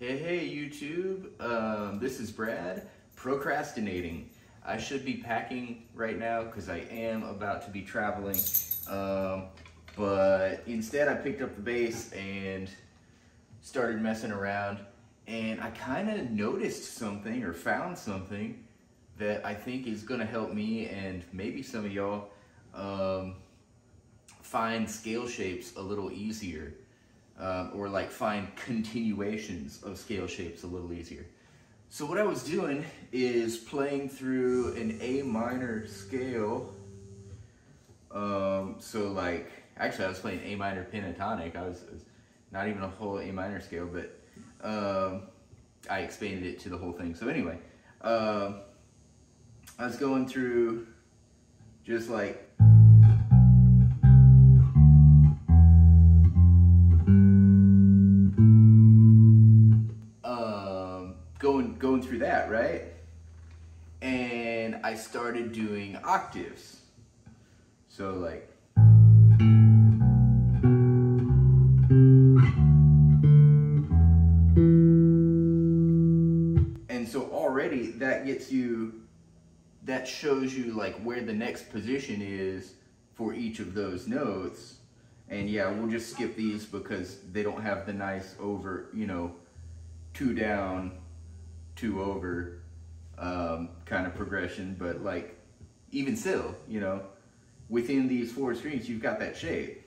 Hey, hey, YouTube. Um, this is Brad, procrastinating. I should be packing right now because I am about to be traveling. Um, but instead, I picked up the bass and started messing around. And I kind of noticed something or found something that I think is going to help me and maybe some of y'all um, find scale shapes a little easier um, or like find continuations of scale shapes a little easier. So what I was doing is playing through an A minor scale. Um, so like, actually I was playing A minor pentatonic. I was, was not even a whole A minor scale, but um, I expanded it to the whole thing. So anyway, um, I was going through just like through that, right? And I started doing octaves. So like And so already that gets you that shows you like where the next position is for each of those notes. And yeah, we'll just skip these because they don't have the nice over, you know, two down two over um, kind of progression, but like even still, you know, within these four strings, you've got that shape.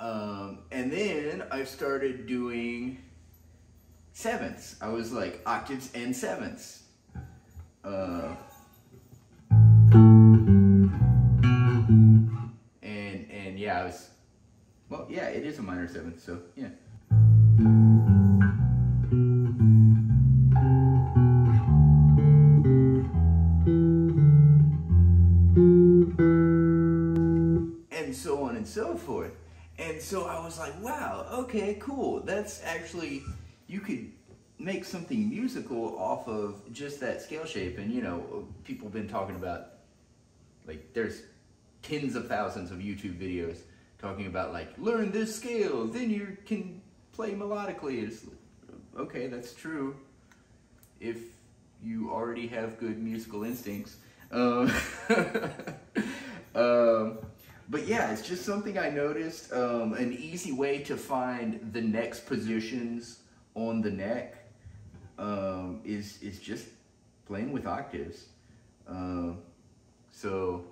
Um, and then I started doing sevenths. I was like octaves and sevenths. Uh, well, yeah, it is a minor seventh, so yeah. And so on and so forth. And so I was like, wow, okay, cool. That's actually, you could make something musical off of just that scale shape. And, you know, people have been talking about, like, there's tens of thousands of YouTube videos talking about like, learn this scale, then you can play melodically. It's, okay, that's true. If you already have good musical instincts. Um, um, but yeah, it's just something I noticed. Um, an easy way to find the next positions on the neck um, is, is just playing with octaves. Uh, so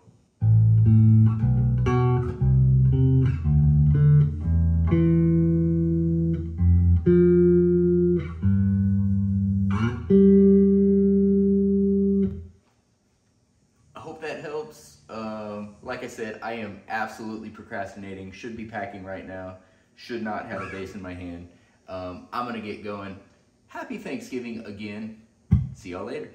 Um, like I said, I am absolutely procrastinating. Should be packing right now. Should not have a bass in my hand. Um, I'm going to get going. Happy Thanksgiving again. See y'all later.